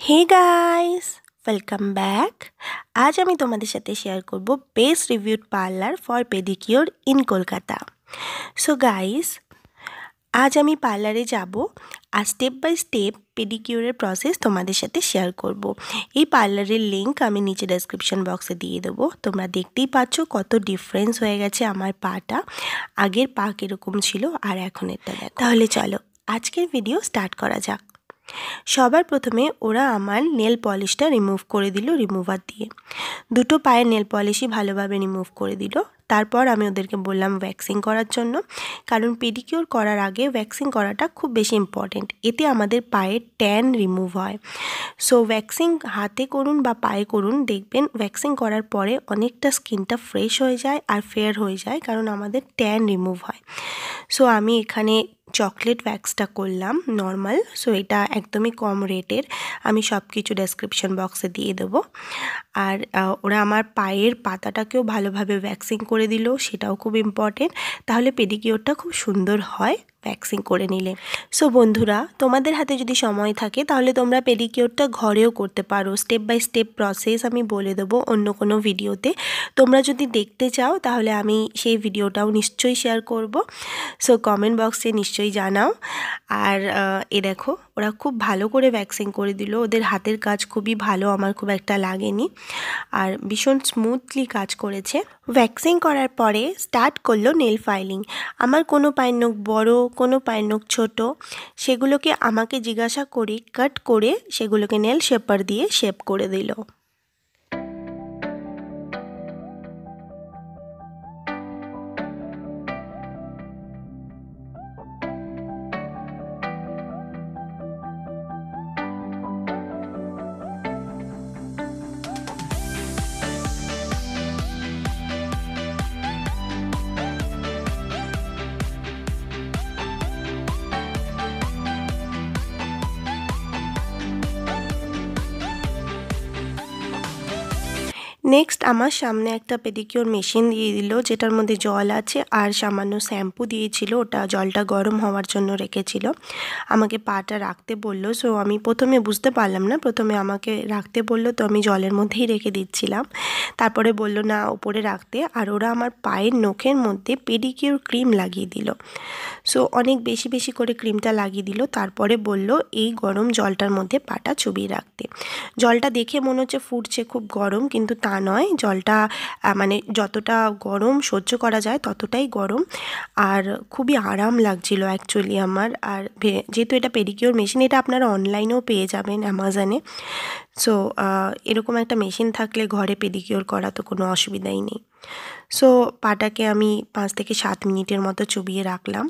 Hey guys welcome back আজ আমি তোমাদের সাথে শেয়ার করব best reviewed parlour for pedicure in Kolkata so guys আজ আমি পার্লারে যাব আর স্টেপ বাই স্টেপ পেডিকিউরের প্রসেস তোমাদের সাথে শেয়ার করব। এই পার্লারের লিঙ্ক আমি নিচে ডেসক্রিপশন বক্সে দিয়ে দেবো। তোমরা দেখতেই পাচ্ছ কত ডিফারেন্স হয়ে গেছে আমার পাটা। আগের পা কীরকম ছিল আর এখনেরটা দেখ। তাহলে চলো, আজকের ভিডিও স্টার্ট করা যাক। সবার প্রথমে ওরা আমার নেল পলিশটা রিমুভ করে দিল রিমুভার দিয়ে। দুটো পায়ের নেল পলিশই ভালোভাবে রিমুভ করে দিল। তারপর আমি ওদেরকে বললাম ভ্যাক্সিং করার জন্য। কারণ পেডিকিওর করার আগে ভ্যাক্সিং করাটা খুব বেশি ইম্পর্টেন্ট এতে আমাদের পায়ের ট্যান রিমুভ হয়। সো ভ্যাক্সিং হাতে করুন বা পায়ে করুন, দেখবেন ভ্যাক্সিং করার পরে অনেকটা স্কিনটা ফ্রেশ হয়ে যায় আর ফেয়ার হয়ে যায় কারণ আমাদের ট্যান রিমুভ হয়। সো আমি এখানে চকলেট ভ্যাক্সটা করলাম নর্মাল সো এটা একদমই কম রেটের আমি সব কিছু ডেসক্রিপশন বক্সে দিয়ে দেব। আর ওরা আমার পায়ের পাতাটাকেও ভালোভাবে ভ্যাক্সিং করে দিল, সেটাও খুব ইম্পর্টেন্ট তাহলে পেডিকিওরটা খুব সুন্দর হয়। ভ্যাক্সিং করে নিলে। সো বন্ধুরা, তোমাদের হাতে যদি সময় থাকে, তাহলে তোমরা পেডিকিওরটা ঘরেও করতে পারো। স্টেপ বাই স্টেপ প্রসেস আমি বলে দেবো অন্য কোনো ভিডিওতে তোমরা যদি দেখতে চাও, তাহলে আমি সেই ভিডিওটাও নিশ্চয়ই শেয়ার করব। সো কমেন্ট বক্সে নিশ্চয়ই জানাও। আর এ দেখো ওরা খুব ভালো করে ভ্যাক্সিন করে দিল। ওদের হাতের কাজ খুবই ভালো, আমার খুব একটা লাগেনি। আর ভীষণ স্মুথলি কাজ করেছে। ভ্যাক্সিন করার পরে স্টার্ট করল নেল ফাইলিং আমার কোনো পায়ের নখ বড়ো, কোনো পায়ের নখ ছোটো, সেগুলোকে আমাকে জিজ্ঞাসা করে কাট করে সেগুলোকে নেল শেপার দিয়ে শেপ করে দিল। নেক্সট আমার সামনে একটা পেডিকিওর মেশিন দিয়ে দিল, যেটার মধ্যে জল আছে আর সামান্য শ্যাম্পু দিয়েছিল। ওটা জলটা গরম হওয়ার জন্য রেখেছিল। আমাকে পাটা রাখতে বলল সো আমি প্রথমে বুঝতে পারলাম না, প্রথমে আমাকে রাখতে বলল, তো আমি জলের মধ্যেই রেখে দিচ্ছিলাম। তারপরে বলল, না ওপরে রাখতে। আর ওরা আমার পায়ের নখের মধ্যে পেডিকিওর ক্রিম লাগিয়ে দিল। সো অনেক বেশি বেশি করে ক্রিমটা লাগিয়ে দিল। তারপরে বলল, এই গরম জলটার মধ্যে পাটা চুবিয়ে রাখতে। জলটা দেখে মনে হচ্ছে ফুটছে খুব গরম, কিন্তু তা নয়, জলটা মানে যতটা গরম সহ্য করা যায় ততটাই গরম। আর খুবই আরাম লাগছিল অ্যাকচুয়ালি আমার। আর যেহেতু এটা পেডিকিওর মেশিন এটা আপনারা অনলাইনেও পেয়ে যাবেন অ্যামাজনে সো এরকম একটা মেশিন থাকলে ঘরে পেডিকিওর করা তো কোনো অসুবিধাই নেই। সো পাটাকে আমি পাঁচ থেকে সাত মিনিটের মতো চুবিয়ে রাখলাম।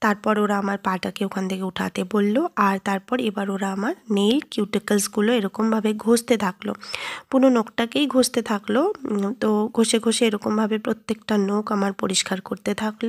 তারপর ওরা আমার পাটাকে ওখান থেকে উঠাতে বলল আর তারপর এবার ওরা আমার নেইল কিউটিকলসগুলো এরকমভাবে ঘষতে থাকল। পুরো নখটাকেই ঘষতে থাকল। তো ঘষে ঘষে এরকমভাবে প্রত্যেকটা নখ আমার পরিষ্কার করতে থাকল।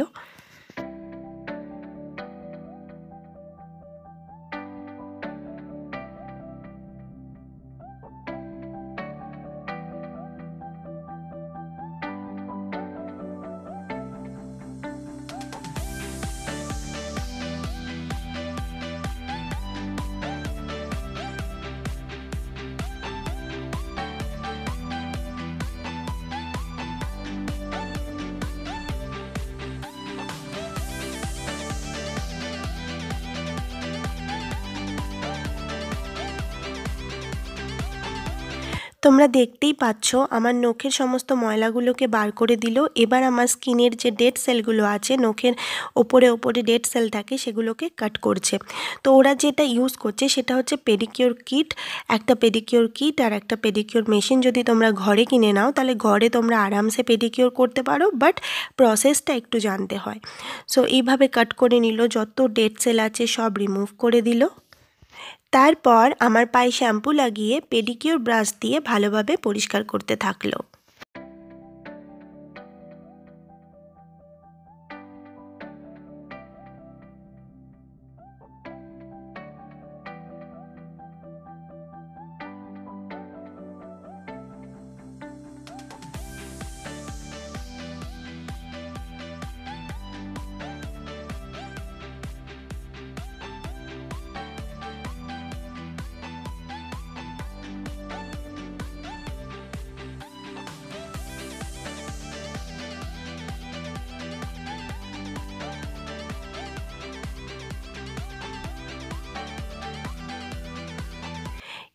তোমরা দেখতেই পাচ্ছ, আমার নখের সমস্ত ময়লাগুলোকে বার করে দিল। এবার আমার স্কিনের যে ডেড সেলগুলো আছে, নখের ওপরে ওপরে ডেড সেল থাকে, সেগুলোকে কাট করছে। তো ওরা যেটা ইউজ করছে, সেটা হচ্ছে পেডিকিওর কিট একটা পেডিকিওর কিট আর একটা পেডিকিওর মেশিন যদি তোমরা ঘরে কিনে নাও, তাহলে ঘরে তোমরা আরামসে পেডিকিওর করতে পারো বাট প্রসেসটা একটু জানতে হয়। সো এইভাবে কাট করে নিল, যত ডেড সেল আছে সব রিমুভ করে দিল। তারপর আমার পায়ে শ্যাম্পু লাগিয়ে পেডিকিওর ব্রাশ দিয়ে ভালোভাবে পরিষ্কার করতে থাকল।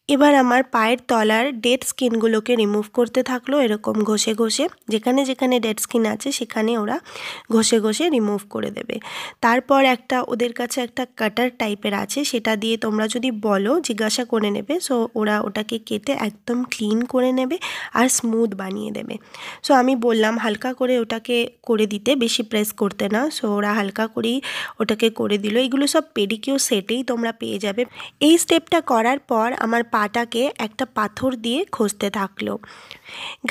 এবার আমার পায়ের তলার ডেড স্কিনগুলোকে রিমুভ করতে থাকল এরকম ঘষে ঘষে। যেখানে যেখানে ডেড স্কিন আছে, সেখানে ওরা ঘষে ঘষে রিমুভ করে দেবে। তারপর একটা ওদের কাছে একটা কাটার টাইপের আছে, সেটা দিয়ে তোমরা যদি বলো, জিজ্ঞাসা করে নেবে। সো ওরা ওটাকে কেটে একদম ক্লিন করে নেবে আর স্মুথ বানিয়ে দেবে। সো আমি বললাম হালকা করে ওটাকে করে দিতে, বেশি প্রেস করতে না। সো ওরা হালকা করেই ওটাকে করে দিল। এগুলো সব পেডিকিও সেটেই তোমরা পেয়ে যাবে। এই স্টেপটা করার পর আমার পাটাকে একটা পাথর দিয়ে ঘষতে থাকল।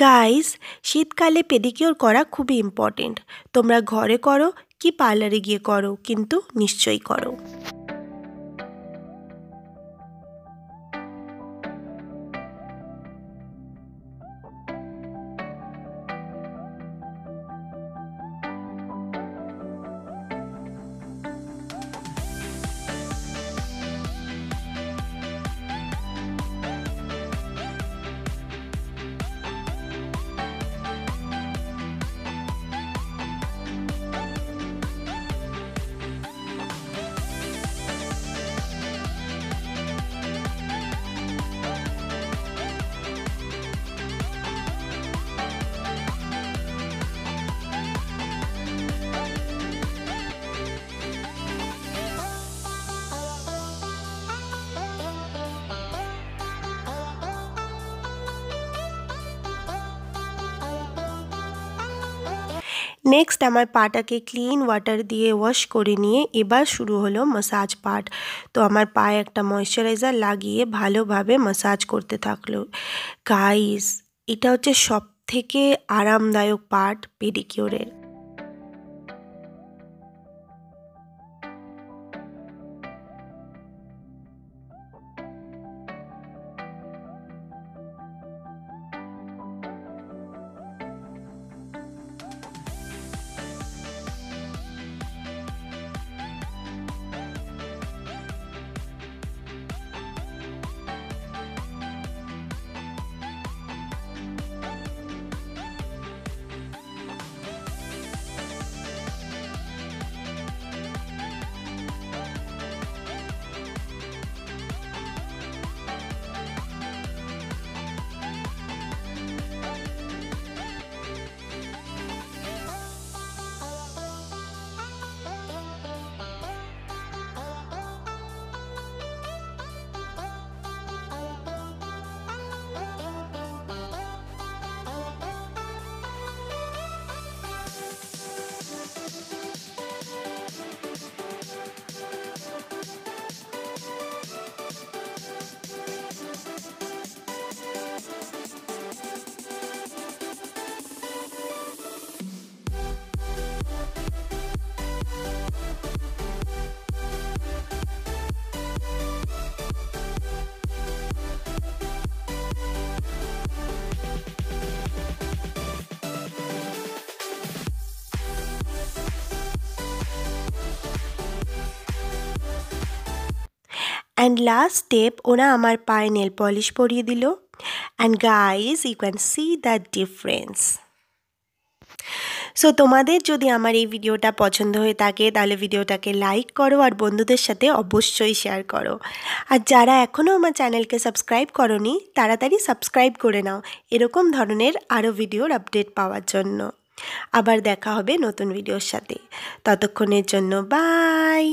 গাইস, শীতকালে পেডিকিওর করা খুবই ইম্পর্টেন্ট তোমরা ঘরে করো, কি পার্লারে গিয়ে করো, কিন্তু নিশ্চয়ই করো। নেক্সট আমার পাটাকে ক্লিন ওয়াটার দিয়ে ওয়াশ করে নিয়ে এবার শুরু হলো মাসাজ পার্ট তো আমার পায়ে একটা ময়শ্চারাইজার লাগিয়ে ভালোভাবে মাসাজ করতে থাকল। গাইস এটা হচ্ছে সব থেকে আরামদায়ক পার্ট পেডিকিওরের অ্যান্ড লাস্ট স্টেপ ওরা আমার পায়ে নেল পলিশ পরিয়ে দিল। And guys you can see the difference so তোমাদের যদি আমার এই ভিডিওটা পছন্দ হয়ে থাকে, তাহলে ভিডিওটাকে লাইক করো আর বন্ধুদের সাথে অবশ্যই শেয়ার করো। আর যারা এখনও আমার চ্যানেলকে সাবস্ক্রাইব করনি, তাড়াতাড়ি সাবস্ক্রাইব করে নাও এরকম ধরনের আরও ভিডিওর আপডেট পাওয়ার জন্য। আবার দেখা হবে নতুন ভিডিওর সাথে। ততক্ষণের জন্য বাই